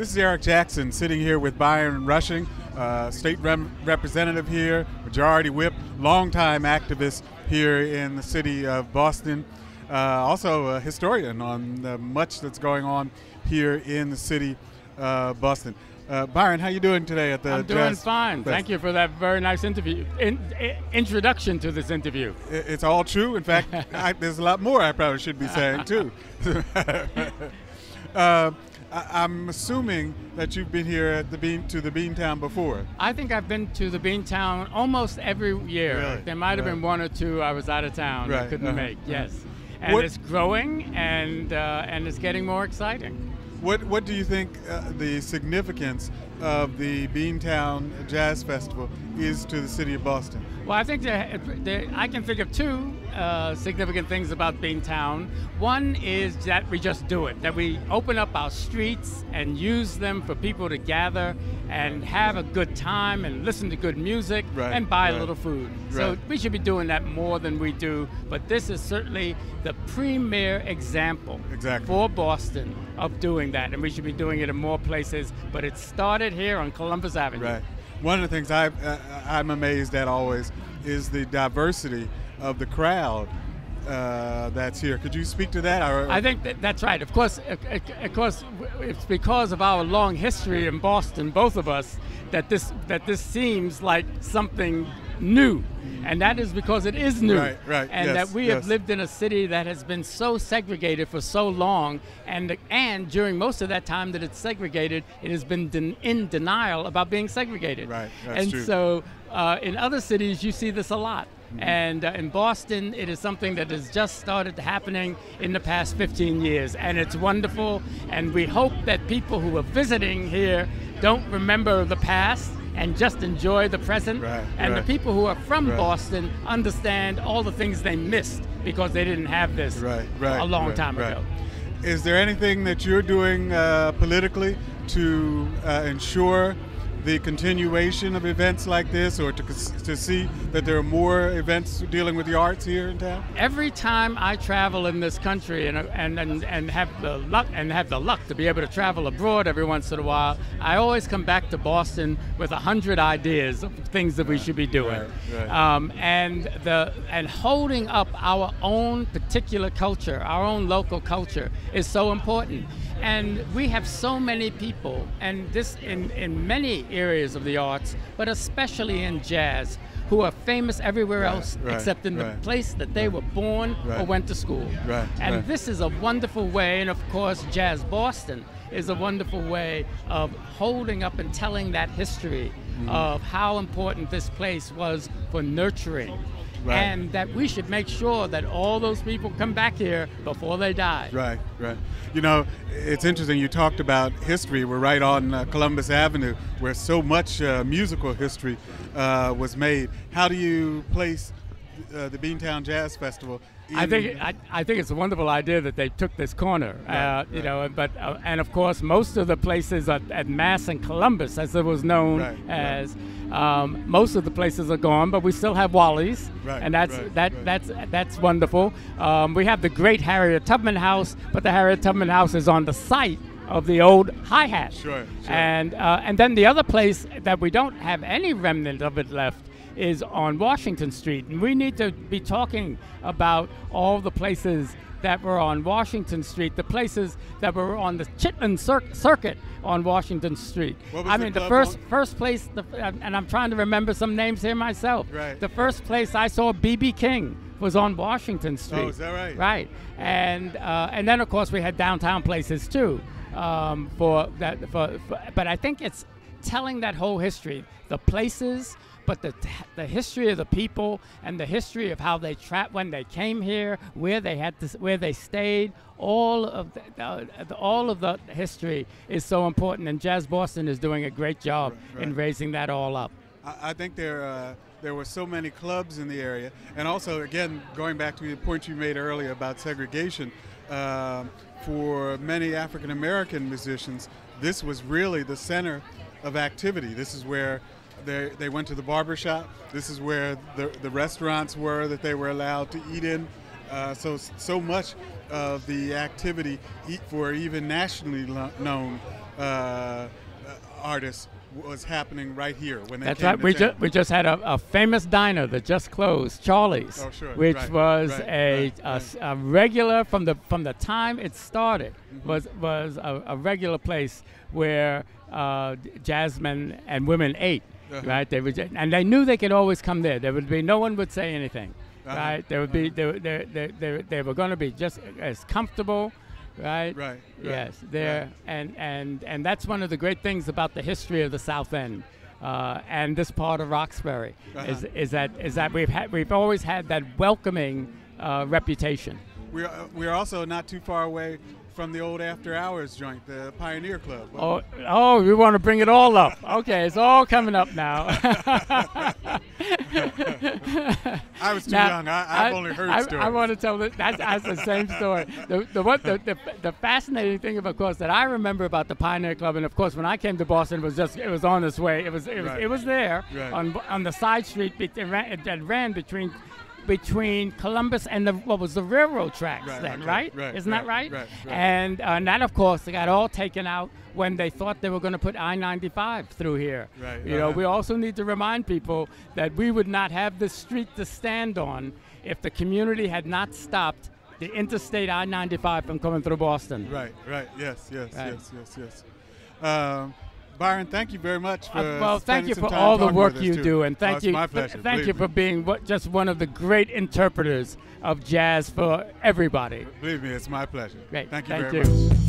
This is Eric Jackson sitting here with Byron Rushing, uh, state rem- representative here, majority whip, longtime activist here in the city of Boston. Uh, also a historian on the much that's going on here in the city of Boston. Uh, Byron, how you doing today at the I'm doing fine. Fest? Thank you for that very nice interview. In, i- introduction to this interview. It's all true. In fact, I, there's a lot more I probably should be saying too. I, I'm assuming that you've been here at the Bean to the Beantown before. I think I've been to the Beantown almost every year. Really? There might have Right. been one or two I was out of town Right, and couldn't uh-huh, make. uh-huh. Yes, and What- it's growing and uh, and it's getting more exciting. What What do you think uh, the significance of the Beantown Jazz Festival is to the city of Boston? Well, I think that that I can think of two uh, significant things about Beantown. One is that we just do it, that we open up our streets and use them for people to gather and have a good time and listen to good music Right, and buy right. a little food. So we should be doing that more than we do. But this is certainly the premier example Exactly. for Boston of doing that, and we should be doing it in more places. But it started here on Columbus Avenue. Right. One of the things I, uh, I'm amazed at always is the diversity of the crowd uh, that's here. Could you speak to that? Or, I think that that's right. Of course, of course, it's because of our long history in Boston, both of us, that this that this seems like something new, and that is because it is new. Right, right, And yes, that we have lived in a city that has been so segregated for so long, and and during most of that time that it's segregated, it has been den- in denial about being segregated. Right, that's and true. so uh, in other cities, you see this a lot. Mm-hmm. And uh, in Boston, it is something that has just started happening in the past 15 years. And it's wonderful. And we hope that people who are visiting here don't remember the past and just enjoy the present. Right, and right. the people who are from Right. Boston understand all the things they missed because they didn't have this a long time ago. Is there anything that you're doing uh, politically to uh, ensure the continuation of events like this, or to, to see that there are more events dealing with the arts here in town? every time I travel in this country and, and, and, and have the luck and have the luck to be able to travel abroad every once in a while, I always come back to Boston with a hundred ideas of things that we should be doing. right, right. Um, and the and holding up our own particular culture, our own local culture, is so important. And we have so many people, and this in, in many areas of the arts, but especially in jazz, who are famous everywhere Right, else right, except in the place that they were born or went to school. Right, And right. this is a wonderful way, and of course, JazzBoston is a wonderful way of holding up and telling that history Mm-hmm. of how important this place was for nurturing. Right. And that we should make sure that all those people come back here before they die. Right, right. You know, it's interesting. You talked about history. We're right on uh, Columbus Avenue, where so much uh, musical history uh, was made. How do you place uh, the Beantown Jazz Festival? I think I, I think it's a wonderful idea that they took this corner. uh, Right, You right. know, but uh, and of course most of the places at, at Mass and Columbus, as it was known Right, as, um, most of the places are gone, but we still have Wally's, and that's that that's that's wonderful. Um, we have the great Harriet Tubman House, but the Harriet Tubman House is on the site of the old Hi-Hat. Sure, sure. And uh, and then the other place that we don't have any remnant of it left is on Washington Street, and we need to be talking about all the places that were on Washington Street, the places that were on the Chitlin cir- Circuit on Washington Street. What was I the mean, the first on? first place, the, and I'm trying to remember some names here myself. Right. The first place I saw BB King was on Washington Street. Oh, is that right? Right, and uh, and then of course we had downtown places too, um, for that. For, for, but I think it's telling that whole history, the places, but the the history of the people and the history of how they trapped when they came here, where they had to, where they stayed. All of the, the, the- all of the history is so important, and JazzBoston is doing a great job Right, in raising that all up. I, I think there uh, there were so many clubs in the area, and also again going back to the point you made earlier about segregation. um for many African American musicians, this was really the center of activity. This is where they, they went to the barber shop. This is where the, the restaurants were that they were allowed to eat in. Uh, so so much of the activity for even nationally known uh, artists was happening right here when they That's right. We just we just had a, a famous diner that just closed, Charlie's, Oh, sure. which Right, was right, a, right, a a regular from the from the time it started Mm-hmm. was was a, a regular place where uh, jazzmen and women ate. Uh-huh. Right, they would, ju- and they knew they could always come there. There would be no one would say anything. Uh-huh. Right, there would be they, they, they, they, they were going to be just as comfortable. Right. Right, right, Yes, there, right. and and and that's one of the great things about the history of the South End. Uh, and this part of Roxbury is, Uh-huh. is that is that we've had we've always had that welcoming uh, reputation. We're, we're also not too far away from the old after hours joint, the Pioneer Club. Oh, oh, we want to bring it all up. Okay, it's all coming up now. I was too Now, young. I, I've only heard I, stories. I want to tell that that's, that's the same story. The the, what, the, the the fascinating thing, of course, that I remember about the Pioneer Club, and of course, when I came to Boston, it was just it was on its way. It was it was Right. it was there Right. on on the side street it ran, it that ran between. Between Columbus and the what was the railroad tracks Right, then, okay, right? right, Isn't that right, right? right, right. And, uh, and that, of course, they got all taken out when they thought they were going to put I-95 through here. Right, You know, we also need to remind people that we would not have this street to stand on if the community had not stopped the interstate I-95 from coming through Boston. Right, right. Yes, yes, yes, yes, yes. Um, Byron, thank you very much for Uh, well, thank you for all the work you too. do, and Oh, thank it's you, my th- thank you me. for being just one of the great interpreters of jazz for everybody. Believe me, it's my pleasure. Great, Thank you thank very you. much.